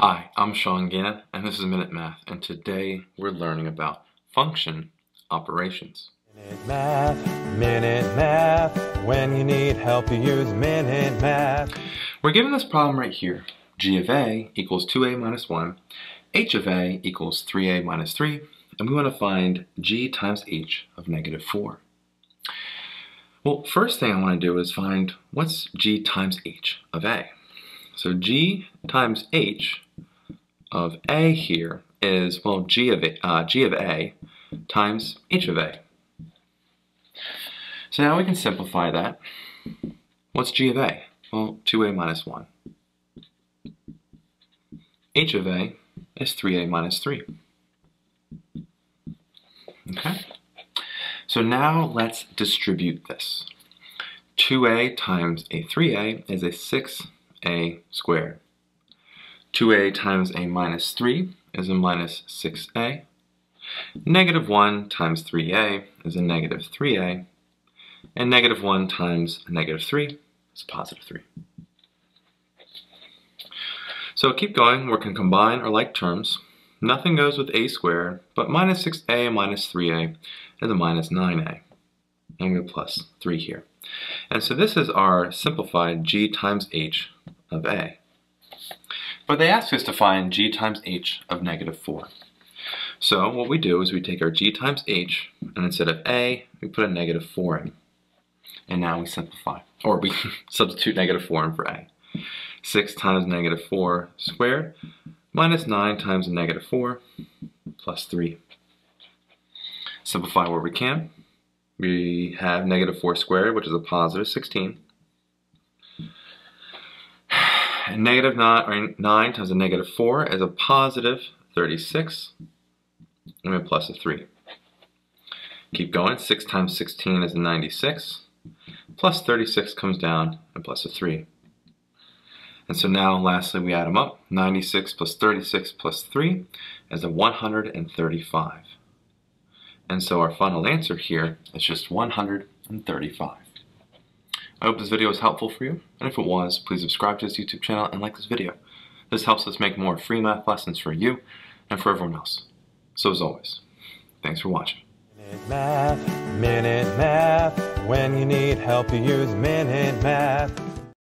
Hi, I'm Sean Gannon, and this is Minute Math, and today we're learning about function operations. Minute Math, Minute Math, when you need help you use Minute Math. We're given this problem right here. g of a equals 2a minus 1, h of a equals 3a minus 3, and we want to find g times h of negative 4. Well, first thing I want to do is find what's g times h of a. So g times h of a here is, well, g of a, uh, g of a times h of a. So now we can simplify that. What's g of a? Well, 2a minus 1. h of a is 3a minus 3. Okay? So now let's distribute this. 2a times a 3a is a 6a squared. 2a times a minus 3 is a minus 6a. Negative 1 times 3a is a negative 3a. And negative 1 times a negative 3 is a positive 3. So keep going, we can combine our like terms. Nothing goes with a squared, but minus 6a minus 3a is a minus 9a. And we have plus 3 here. And so this is our simplified g times h of a. But they ask us to find g times h of negative 4. So what we do is we take our g times h, and instead of a, we put a negative 4 in. And now we simplify, or we substitute negative 4 in for a. 6 times negative 4 squared minus 9 times negative 4 plus 3. Simplify where we can. We have negative 4 squared, which is a positive 16 negative 9, 9 times a negative 4 is a positive 36, and a plus a 3. Keep going, 6 times 16 is a 96, plus 36 comes down, and plus a 3. And so now, lastly, we add them up. 96 plus 36 plus 3 is a 135. And so our final answer here is just 135. I hope this video was helpful for you, and if it was, please subscribe to this YouTube channel and like this video. This helps us make more free math lessons for you and for everyone else. So as always, thanks for watching. Minute Math, Minute Math, when you need help you use Minute Math.